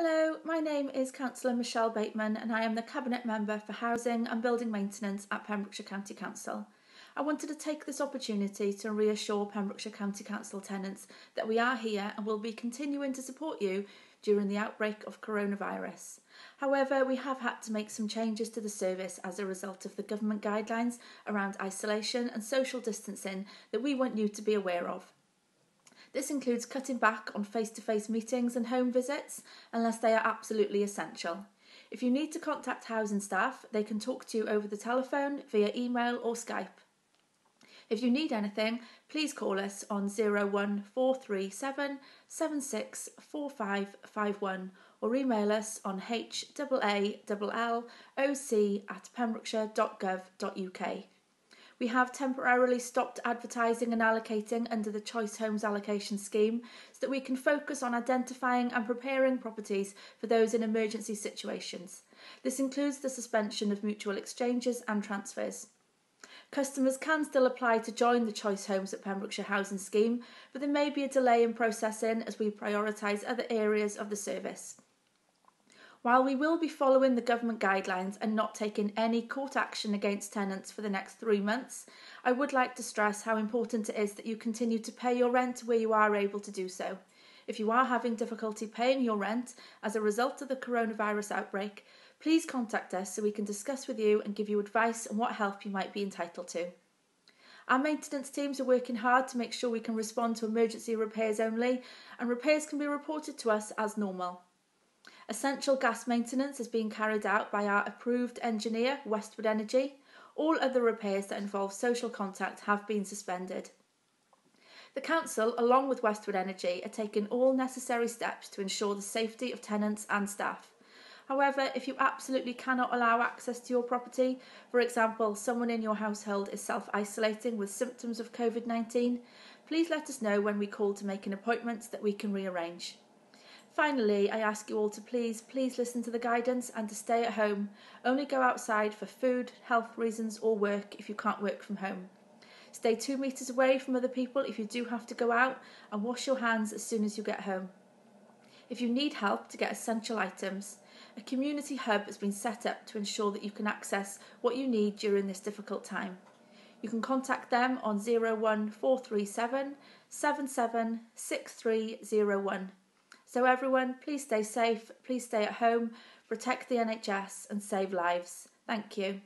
Hello, my name is Councillor Michelle Bateman and I am the Cabinet Member for Housing and Building Maintenance at Pembrokeshire County Council. I wanted to take this opportunity to reassure Pembrokeshire County Council tenants that we are here and will be continuing to support you during the outbreak of coronavirus. However, we have had to make some changes to the service as a result of the government guidelines around isolation and social distancing that we want you to be aware of. This includes cutting back on face to face meetings and home visits unless they are absolutely essential. If you need to contact housing staff, they can talk to you over the telephone, via email, or Skype. If you need anything, please call us on 01437 764551 or email us on haaallc at pembrokeshire.gov.uk. We have temporarily stopped advertising and allocating under the Choice Homes Allocation Scheme so that we can focus on identifying and preparing properties for those in emergency situations. This includes the suspension of mutual exchanges and transfers. Customers can still apply to join the Choice Homes at Pembrokeshire Housing Scheme, but there may be a delay in processing as we prioritise other areas of the service. While we will be following the government guidelines and not taking any court action against tenants for the next three months, I would like to stress how important it is that you continue to pay your rent where you are able to do so. If you are having difficulty paying your rent as a result of the coronavirus outbreak, please contact us so we can discuss with you and give you advice on what help you might be entitled to. Our maintenance teams are working hard to make sure we can respond to emergency repairs only, and repairs can be reported to us as normal. Essential gas maintenance is being carried out by our approved engineer, Westwood Energy. All other repairs that involve social contact have been suspended. The Council, along with Westwood Energy, are taking all necessary steps to ensure the safety of tenants and staff. However, if you absolutely cannot allow access to your property, for example, someone in your household is self isolating with symptoms of COVID 19, please let us know when we call to make an appointment that we can rearrange. Finally, I ask you all to please, please listen to the guidance and to stay at home. Only go outside for food, health reasons, or work if you can't work from home. Stay two metres away from other people if you do have to go out, and wash your hands as soon as you get home. If you need help to get essential items, a community hub has been set up to ensure that you can access what you need during this difficult time. You can contact them on 01437 776301. So, everyone, please stay safe, please stay at home, protect the NHS, and save lives. Thank you.